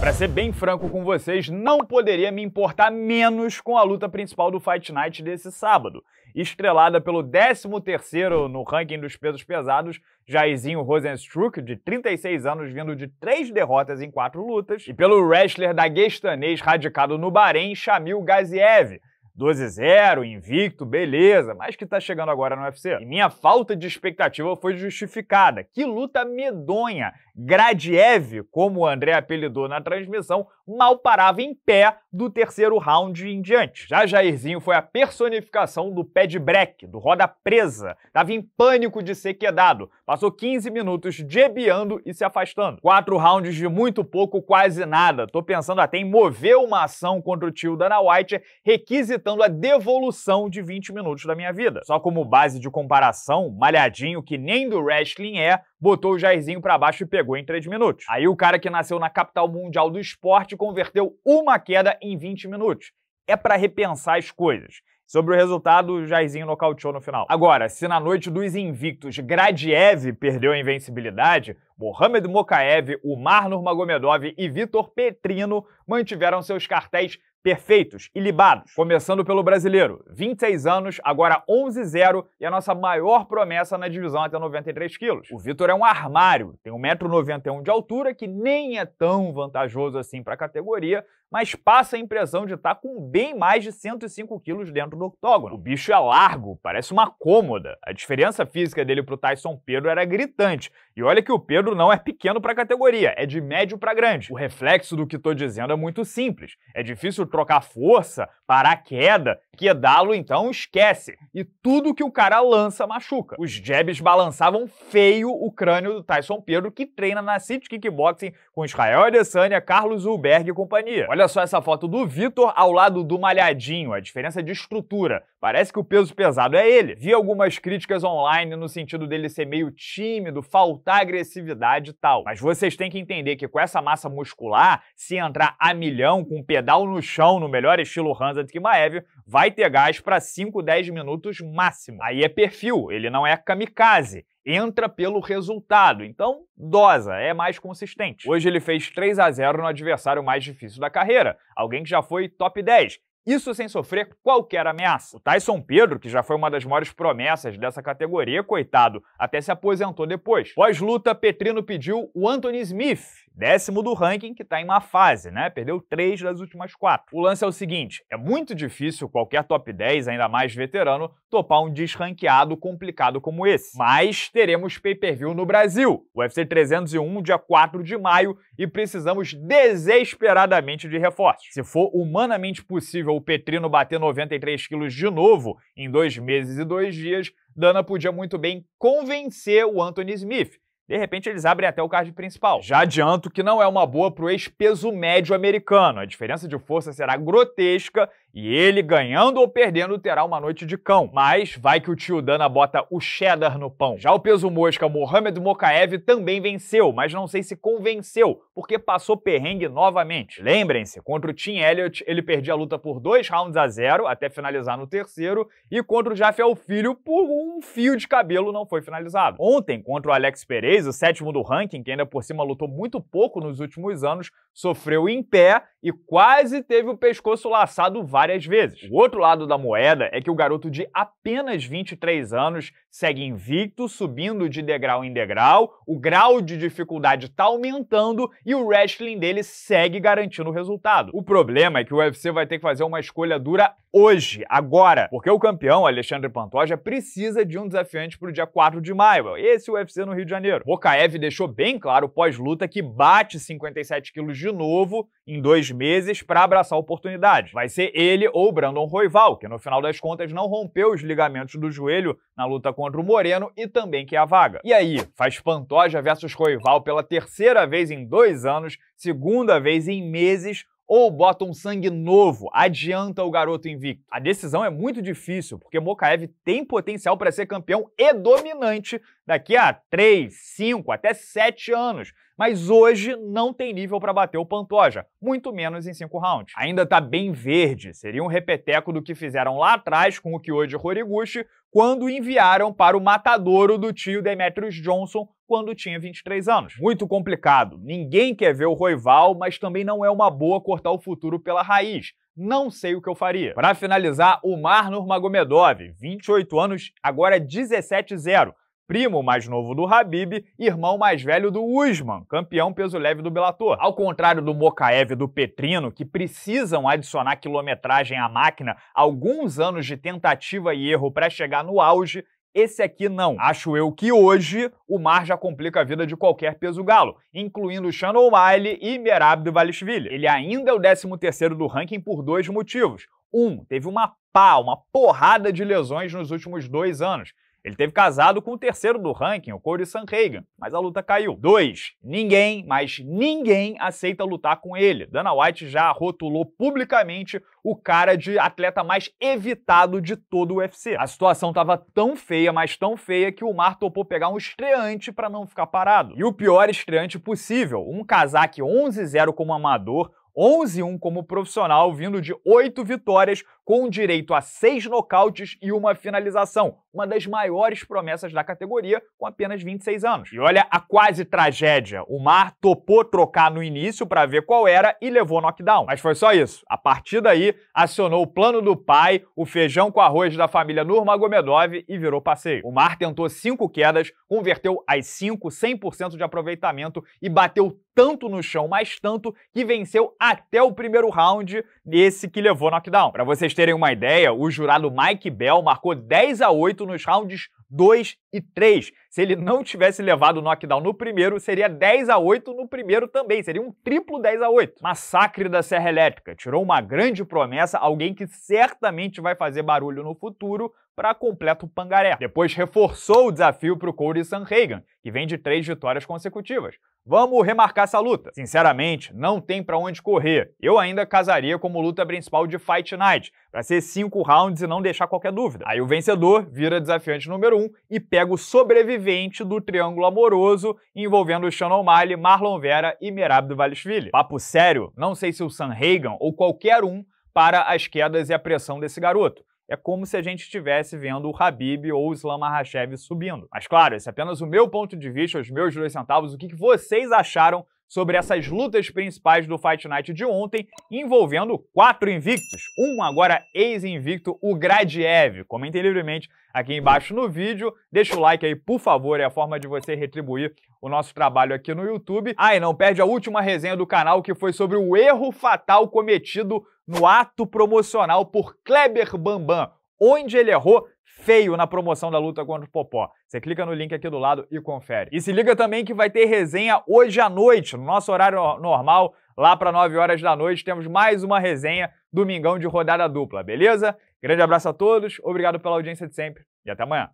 Pra ser bem franco com vocês, não poderia me importar menos com a luta principal do Fight Night desse sábado. Estrelada pelo 13º no ranking dos pesos pesados, Jairzinho Rosenstruck, de 36 anos, vindo de três derrotas em quatro lutas, e pelo wrestler daguestanês radicado no Bahrein, Shamil Gaziev, 12-0, invicto, beleza, mas que tá chegando agora no UFC. E minha falta de expectativa foi justificada. Que luta medonha! Gradiev, como o André apelidou na transmissão, mal parava em pé do terceiro round em diante. Já Jairzinho foi a personificação do pé de breque, do roda presa. Tava em pânico de ser quedado. Passou 15 minutos jebeando e se afastando. Quatro rounds de muito pouco, quase nada. Tô pensando até em mover uma ação contra o tio Dana White, requisitando a devolução de 20 minutos da minha vida. Só como base de comparação, malhadinho que nem do wrestling é, botou o Jairzinho para baixo e pegou em 3 minutos. Aí o cara que nasceu na capital mundial do esporte converteu uma queda em 20 minutos. É para repensar as coisas. Sobre o resultado, o Jairzinho nocauteou no final. Agora, se na noite dos invictos Gradiev perdeu a invencibilidade, Mohamed Mokaev, Umar Nurmagomedov e Vitor Petrino mantiveram seus cartéis perfeitos e libados. Começando pelo brasileiro, 26 anos, agora 11-0 e a nossa maior promessa na divisão até 93 quilos. O Vitor é um armário, tem 1,91m de altura, que nem é tão vantajoso assim para a categoria, mas passa a impressão de estar tá com bem mais de 105 quilos dentro do octógono. O bicho é largo, parece uma cômoda. A diferença física dele pro Tyson Pedro era gritante. E olha que o Pedro não é pequeno para a categoria, é de médio para grande. O reflexo do que estou dizendo é muito simples. É difícil trocar força, parar a queda, quedá-lo então esquece. E tudo que o cara lança machuca. Os jabs balançavam feio o crânio do Tyson Pedro, que treina na City Kickboxing com Israel Adesanya, Carlos Hulberg e companhia. Olha só essa foto do Vitor ao lado do Malhadinho, a diferença de estrutura. Parece que o peso pesado é ele. Vi algumas críticas online no sentido dele ser meio tímido, faltar agressividade e tal. Mas vocês têm que entender que com essa massa muscular, se entrar a milhão com um pedal no chão, no melhor estilo Hansa Kimaev, vai ter gás para 5, 10 minutos máximo. Aí é perfil, ele não é kamikaze entra pelo resultado. Então, dosa, é mais consistente. Hoje ele fez 3 a 0 no adversário mais difícil da carreira, alguém que já foi top 10. Isso sem sofrer qualquer ameaça. O Tyson Pedro, que já foi uma das maiores promessas dessa categoria, coitado, até se aposentou depois. Pós-luta, Petrino pediu o Anthony Smith, décimo do ranking, que está em má fase, né? Perdeu três das últimas quatro. O lance é o seguinte: é muito difícil qualquer top 10, ainda mais veterano, topar um desranqueado complicado como esse. Mas teremos pay-per-view no Brasil, o UFC 301, dia 4 de maio, e precisamos desesperadamente de reforços. Se for humanamente possível o Petrino bater 93 quilos de novo em dois meses e dois dias, Dana podia muito bem convencer o Anthony Smith de repente eles abrem até o card principal. Já adianto que não é uma boa pro ex-peso médio americano. A diferença de força será grotesca e ele, ganhando ou perdendo, terá uma noite de cão. Mas vai que o tio Dana bota o cheddar no pão. Já o peso mosca Mohamed Mokaev também venceu, mas não sei se convenceu, porque passou perrengue novamente. Lembrem-se, contra o Tim Elliott, ele perdia a luta por dois rounds a zero, até finalizar no terceiro, e contra o Jafiel Filho, por um fio de cabelo não foi finalizado. Ontem, contra o Alex O sétimo do ranking, que ainda por cima lutou muito pouco nos últimos anos, sofreu em pé e quase teve o pescoço laçado várias vezes. O outro lado da moeda é que o garoto de apenas 23 anos segue invicto, subindo de degrau em degrau, o grau de dificuldade está aumentando e o wrestling dele segue garantindo o resultado. O problema é que o UFC vai ter que fazer uma escolha dura hoje, agora, porque o campeão, Alexandre Pantoja, precisa de um desafiante para o dia 4 de maio. Esse é UFC no Rio de Janeiro. Bokaev deixou bem claro pós-luta que bate 57 quilos de novo em dois meses para abraçar a oportunidade. Vai ser ele ou Brandon Roival, que no final das contas não rompeu os ligamentos do joelho na luta contra o Moreno e também que é a vaga. E aí, faz Pantoja versus Roival pela terceira vez em dois anos, segunda vez em meses, ou bota um sangue novo, adianta o garoto invicto? A decisão é muito difícil, porque Mokaev tem potencial para ser campeão e dominante daqui a 3, 5, até 7 anos. Mas hoje não tem nível para bater o Pantoja, muito menos em 5 rounds. Ainda tá bem verde, seria um repeteco do que fizeram lá atrás com o Kyoji Horiguchi quando enviaram para o matadouro do tio Demetrius Johnson quando tinha 23 anos. Muito complicado. Ninguém quer ver o Roival, mas também não é uma boa cortar o futuro pela raiz não sei o que eu faria. Para finalizar, o Mar Nurmagomedov, 28 anos, agora 17-0 primo mais novo do Habib, irmão mais velho do Usman, campeão peso leve do Bellator. Ao contrário do Mokaev e do Petrino, que precisam adicionar quilometragem à máquina, alguns anos de tentativa e erro para chegar no auge, esse aqui não. Acho eu que hoje o mar já complica a vida de qualquer peso galo, incluindo Shannon O'Malley e Merab Dvalishvili. Ele ainda é o 13º do ranking por dois motivos. Um, teve uma pá, uma porrada de lesões nos últimos dois anos. Ele teve casado com o terceiro do ranking, o Corey Sanhagen, mas a luta caiu. 2. Ninguém, mas ninguém aceita lutar com ele. Dana White já rotulou publicamente o cara de atleta mais evitado de todo o UFC. A situação estava tão feia, mas tão feia, que o Mar topou pegar um estreante para não ficar parado. E o pior estreante possível, um casaque 11-0 como amador, 11-1 como profissional, vindo de 8 vitórias, com direito a 6 nocautes e uma finalização. Uma das maiores promessas da categoria, com apenas 26 anos. E olha a quase tragédia. O Mar topou trocar no início para ver qual era e levou knockdown. Mas foi só isso. A partir daí, acionou o plano do pai, o feijão com arroz da família Nurmagomedov e virou passeio. O Mar tentou 5 quedas, converteu as 5 100% de aproveitamento e bateu tanto no chão, mas tanto, que venceu até o primeiro round, esse que levou knockdown. Para vocês terem uma ideia, o jurado Mike Bell marcou 10 a 8 nos rounds 2 e 3. Se ele não tivesse levado o knockdown no primeiro, seria 10 a 8 no primeiro também. Seria um triplo 10 a 8. Massacre da Serra Elétrica. Tirou uma grande promessa, alguém que certamente vai fazer barulho no futuro para completo pangaré. Depois reforçou o desafio para o Cody Sanhagen, que vem de três vitórias consecutivas. Vamos remarcar essa luta. Sinceramente, não tem para onde correr. Eu ainda casaria como luta principal de Fight Night, para ser cinco rounds e não deixar qualquer dúvida. Aí o vencedor vira desafiante número um e pega o sobrevivente do triângulo amoroso envolvendo Shannon O'Malley, Marlon Vera e Merab Dvalishvili. Papo sério, não sei se o Sanhagen ou qualquer um para as quedas e a pressão desse garoto é como se a gente estivesse vendo o Habib ou o Islam Makhachev subindo. Mas claro, esse é apenas o meu ponto de vista, os meus dois centavos, o que vocês acharam sobre essas lutas principais do Fight Night de ontem, envolvendo quatro invictos. Um agora ex-invicto, o Gradiev. Comentem livremente aqui embaixo no vídeo. Deixa o like aí, por favor, é a forma de você retribuir o nosso trabalho aqui no YouTube. Ah, e não perde a última resenha do canal, que foi sobre o erro fatal cometido no ato promocional por Kleber Bambam, onde ele errou feio na promoção da luta contra o Popó. Você clica no link aqui do lado e confere. E se liga também que vai ter resenha hoje à noite, no nosso horário normal, lá para 9 horas da noite, temos mais uma resenha domingão de rodada dupla, beleza? Grande abraço a todos, obrigado pela audiência de sempre e até amanhã.